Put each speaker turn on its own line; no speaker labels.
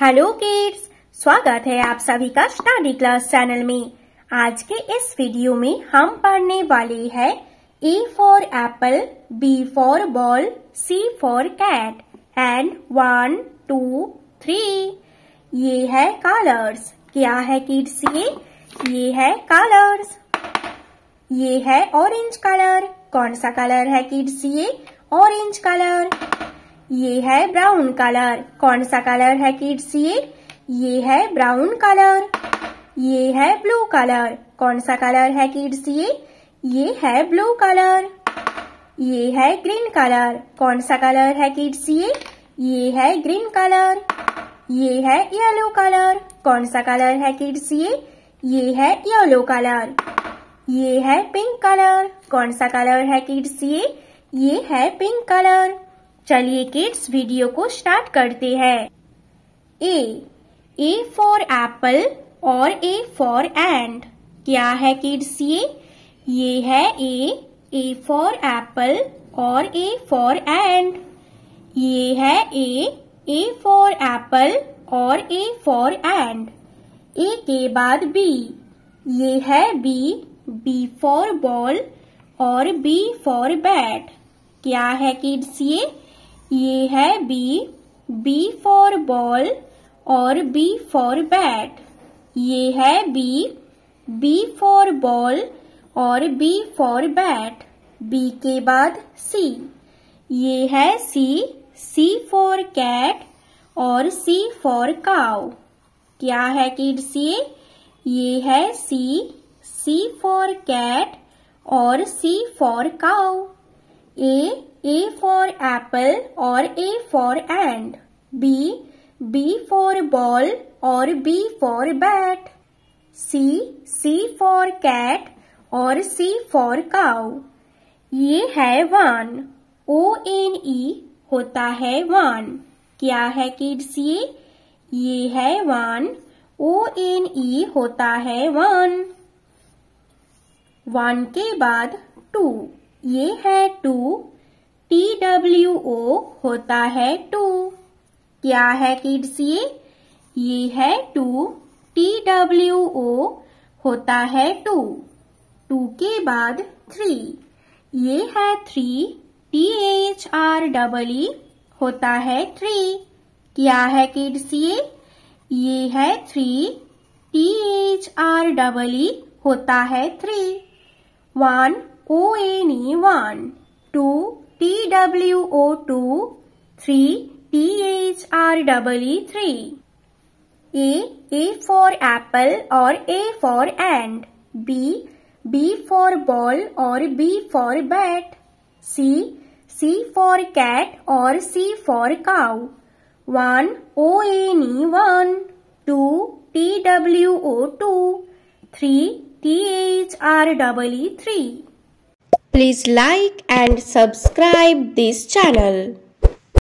Hello kids, स्वागत है आप सभी का स्टडी क्लास चैनल में। आज के इस वीडियो में हम पढ़ने वाले हैं A for apple B for ball C for cat and one two three ये है कलर्स क्या है किड्स ये? ये है कलर्स ये है ऑरेंज कलर कौन सा कलर है किड्स ये? ऑरेंज कलर ये है ब्राउन कलर कौन सा कलर है किड्स ये ये है ब्राउन कलर ये है ब्लू कलर कौन सा कलर है किड्स ये ये है ब्लू कलर ये है ग्रीन कलर कौन सा कलर है किड्स ये ये है ग्रीन कलर ये है येलो कलर कौन सा कलर है किड्स ये ये है येलो कलर ये है पिंक कलर कौन सा कलर है किड्स ये ये है पिंक कलर चलिए किड्स वीडियो को स्टार्ट करते हैं। ए ए फॉर एप्पल और ए फॉर एंड क्या है किड्स ये? ये है ए ए फॉर एप्पल और ए फॉर एंड ये है ए ए फॉर एप्पल और ए फॉर एंड ए के बाद बी ये है बी बी फॉर बॉल और बी फॉर बैट क्या है किड्स ये? ये है बी बी फॉर बॉल और बी फॉर बैट ये है बी बी फॉर बॉल और बी फॉर बैट बी के बाद सी ये है सी सी फॉर कैट और सी फॉर काउ क्या है किड्स ये? ये है सी सी फॉर कैट और C for cow A A for apple or A for ant. B. B for ball or B for bat. C. C for cat और C for cow. ये है one O N ई होता है one क्या है kids ये ये है वन ओ एन ई होता है वन वन के बाद टू ये है टू टी डब्ल्यू ओ होता है टू। क्या है किड्स ये? ये है टू। टी डब्ल्यू ओ होता है टू। टू के बाद थ्री ये है three T H R double E होता है थ्री क्या है किड्स ये? ये है three T H R double E होता है three one O N E one two TWO2 3 THREE 3 A A for apple or A for ant. B B for ball or B for bat. C C for cat or C for cow. 1 ONE. 1 2 TWO2 3 THREE 3 Please like and subscribe this channel.